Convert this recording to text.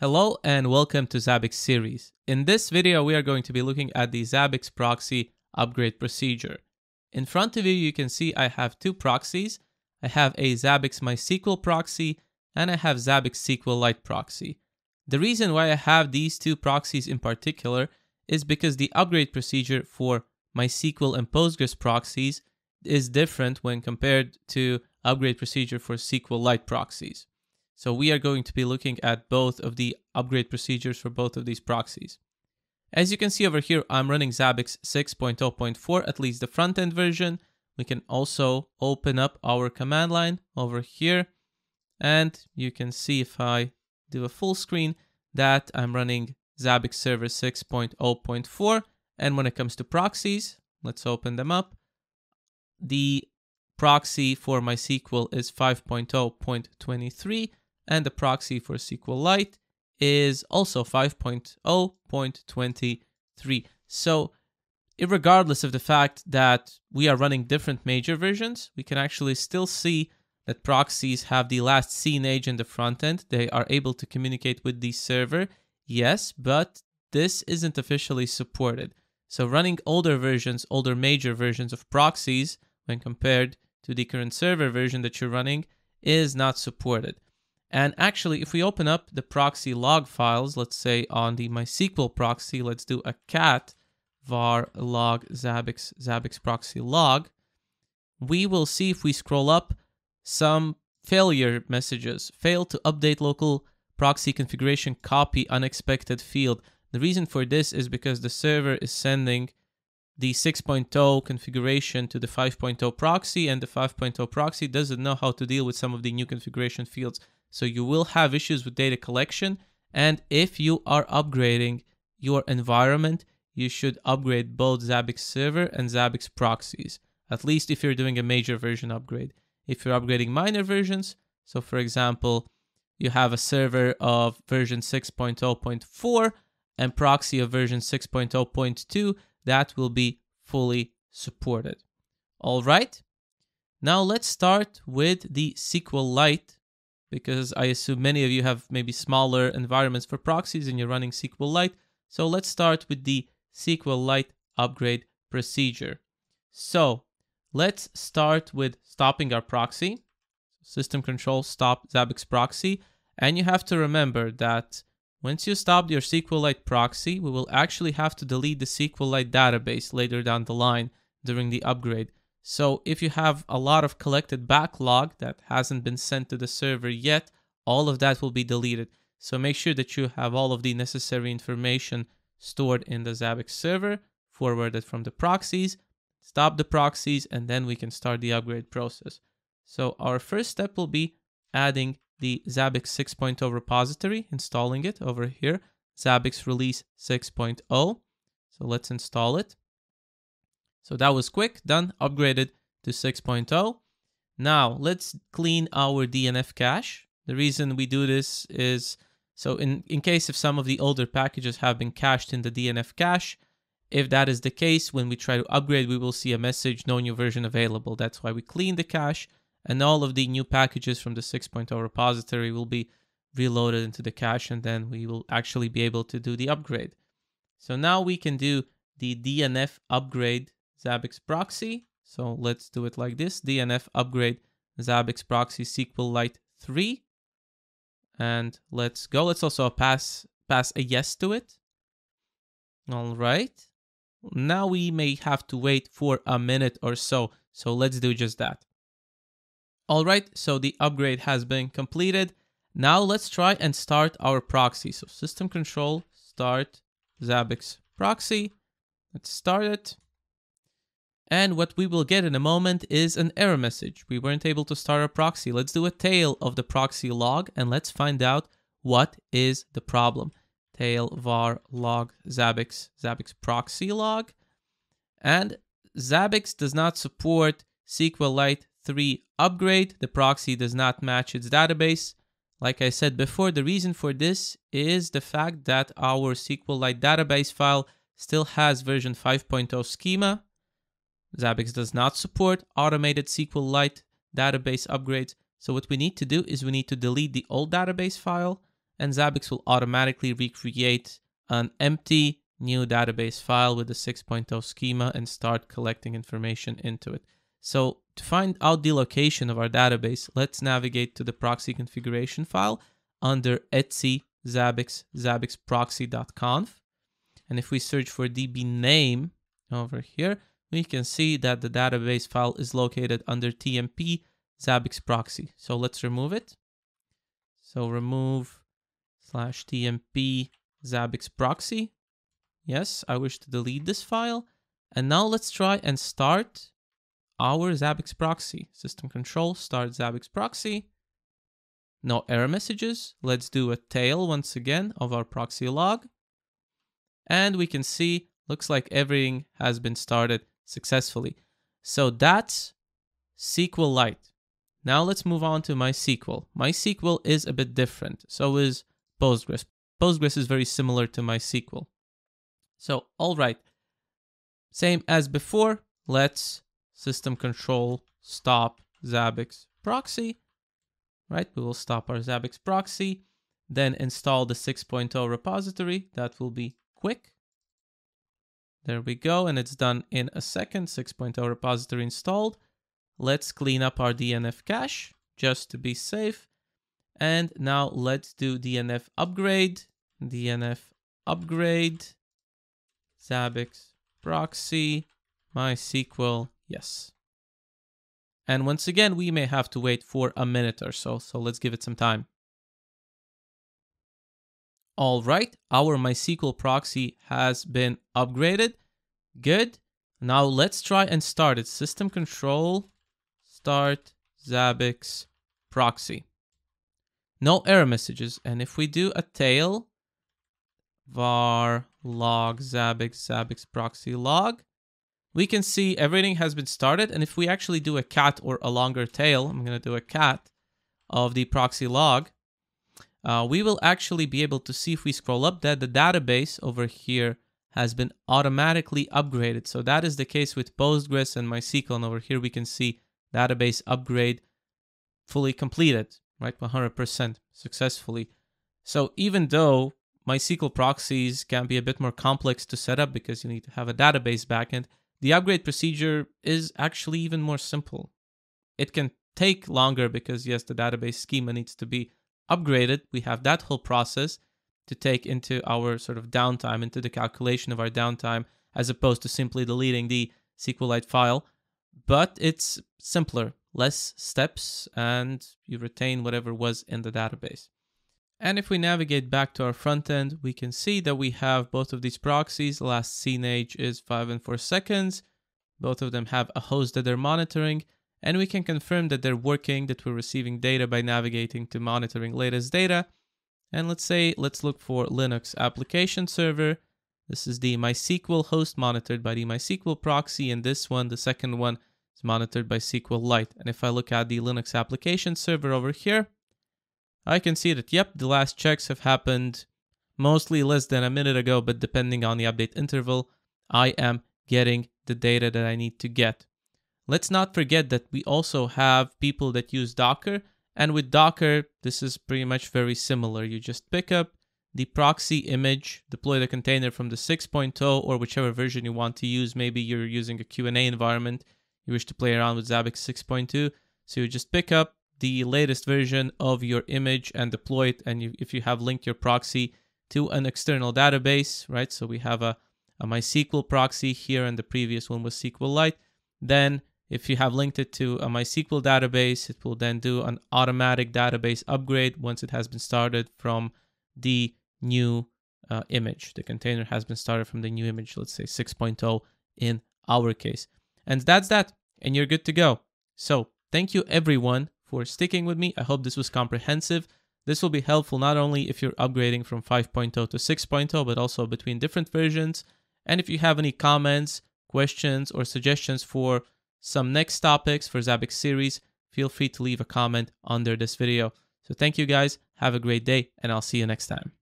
Hello and welcome to Zabbix series. In this video, we are going to be looking at the Zabbix proxy upgrade procedure. In front of you, you can see I have two proxies. I have a Zabbix MySQL proxy and I have Zabbix SQLite proxy. The reason why I have these two proxies in particular is because the upgrade procedure for MySQL and Postgres proxies is different when compared to upgrade procedure for SQLite proxies. So we are going to be looking at both of the upgrade procedures for both of these proxies. As you can see over here, I'm running Zabbix 6.0.4, at least the front-end version. We can also open up our command line over here. And you can see if I do a full screen that I'm running Zabbix server 6.0.4. And when it comes to proxies, let's open them up. The proxy for MySQL is 5.0.23 and the proxy for SQLite is also 5.0.23. So regardless of the fact that we are running different major versions, we can actually still see that proxies have the last seen age in the front end. They are able to communicate with the server, yes, but this isn't officially supported. So running older versions, older major versions of proxies, when compared to the current server version that you're running, is not supported. And actually, if we open up the proxy log files, let's say on the MySQL proxy, let's do a cat var log Zabbix, Zabbix proxy log, we will see if we scroll up some failure messages. Fail to update local proxy configuration copy unexpected field. The reason for this is because the server is sending the 6.0 configuration to the 5.0 proxy and the 5.0 proxy doesn't know how to deal with some of the new configuration fields. So you will have issues with data collection. And if you are upgrading your environment, you should upgrade both Zabbix server and Zabbix proxies, at least if you're doing a major version upgrade. If you're upgrading minor versions, so for example, you have a server of version 6.0.4 and proxy of version 6.0.2, that will be fully supported. All right. Now let's start with the SQLite because I assume many of you have maybe smaller environments for proxies and you're running SQLite. So let's start with the SQLite upgrade procedure. So let's start with stopping our proxy. System control stop Zabbix proxy. And you have to remember that once you stop your SQLite proxy, we will actually have to delete the SQLite database later down the line during the upgrade. So if you have a lot of collected backlog that hasn't been sent to the server yet, all of that will be deleted. So make sure that you have all of the necessary information stored in the Zabbix server, forwarded from the proxies, stop the proxies, and then we can start the upgrade process. So our first step will be adding the Zabbix 6.0 repository, installing it over here, Zabbix release 6.0. So let's install it. So that was quick, done, upgraded to 6.0. Now let's clean our DNF cache. The reason we do this is so in, in case if some of the older packages have been cached in the DNF cache, if that is the case, when we try to upgrade, we will see a message, no new version available. That's why we clean the cache and all of the new packages from the 6.0 repository will be reloaded into the cache and then we will actually be able to do the upgrade. So now we can do the DNF upgrade Zabbix proxy. So let's do it like this. DNF upgrade Zabbix proxy SQLite 3. And let's go. Let's also pass pass a yes to it. All right. Now we may have to wait for a minute or so. So let's do just that. All right, so the upgrade has been completed. Now let's try and start our proxy. So system control, start Zabbix proxy. Let's start it. And what we will get in a moment is an error message. We weren't able to start a proxy. Let's do a tail of the proxy log and let's find out what is the problem. Tail var log Zabbix, Zabbix proxy log. And Zabbix does not support SQLite 3 upgrade. The proxy does not match its database. Like I said before, the reason for this is the fact that our SQLite database file still has version 5.0 schema Zabbix does not support automated SQLite database upgrades. So what we need to do is we need to delete the old database file and Zabbix will automatically recreate an empty new database file with the 6.0 schema and start collecting information into it. So to find out the location of our database, let's navigate to the proxy configuration file under etc zabbix zabbixproxy.conf. And if we search for db name over here, we can see that the database file is located under tmp zabbix proxy. So let's remove it. So remove slash tmp zabbix proxy. Yes, I wish to delete this file. And now let's try and start our Zabbix proxy. System control, start Zabbix proxy. No error messages. Let's do a tail once again of our proxy log. And we can see, looks like everything has been started successfully. So that's SQLite. Now let's move on to MySQL. MySQL is a bit different. So is Postgres. Postgres is very similar to MySQL. So, all right. Same as before, let's system control stop Zabbix proxy, right? We will stop our Zabbix proxy, then install the 6.0 repository. That will be quick. There we go, and it's done in a second. 6.0 repository installed. Let's clean up our DNF cache just to be safe. And now let's do DNF upgrade. DNF upgrade. Zabbix proxy, MySQL Yes. And once again, we may have to wait for a minute or so, so let's give it some time. All right, our MySQL proxy has been upgraded. Good. Now let's try and start it. System control, start Zabbix proxy. No error messages. And if we do a tail, var log Zabbix, Zabbix proxy log, we can see everything has been started. And if we actually do a cat or a longer tail, I'm going to do a cat of the proxy log, uh, we will actually be able to see if we scroll up that the database over here has been automatically upgraded. So that is the case with Postgres and MySQL. And over here we can see database upgrade fully completed, right? 100% successfully. So even though MySQL proxies can be a bit more complex to set up because you need to have a database backend, the upgrade procedure is actually even more simple. It can take longer because, yes, the database schema needs to be upgraded. We have that whole process to take into our sort of downtime, into the calculation of our downtime, as opposed to simply deleting the SQLite file. But it's simpler, less steps, and you retain whatever was in the database. And if we navigate back to our front end, we can see that we have both of these proxies. Last seen age is 5 and 4 seconds. Both of them have a host that they're monitoring. And we can confirm that they're working, that we're receiving data by navigating to monitoring latest data. And let's say, let's look for Linux application server. This is the MySQL host monitored by the MySQL proxy. And this one, the second one, is monitored by SQLite. And if I look at the Linux application server over here, I can see that, yep, the last checks have happened mostly less than a minute ago, but depending on the update interval, I am getting the data that I need to get. Let's not forget that we also have people that use Docker, and with Docker, this is pretty much very similar. You just pick up the proxy image, deploy the container from the 6.0 or whichever version you want to use. Maybe you're using a Q&A environment, you wish to play around with Zabbix 6.2, so you just pick up the latest version of your image and deploy it. And you, if you have linked your proxy to an external database, right? So we have a, a MySQL proxy here, and the previous one was SQLite. Then, if you have linked it to a MySQL database, it will then do an automatic database upgrade once it has been started from the new uh, image. The container has been started from the new image, let's say 6.0 in our case. And that's that. And you're good to go. So, thank you everyone for sticking with me. I hope this was comprehensive. This will be helpful not only if you're upgrading from 5.0 to 6.0, but also between different versions. And if you have any comments, questions, or suggestions for some next topics for Zabbix series, feel free to leave a comment under this video. So thank you guys, have a great day, and I'll see you next time.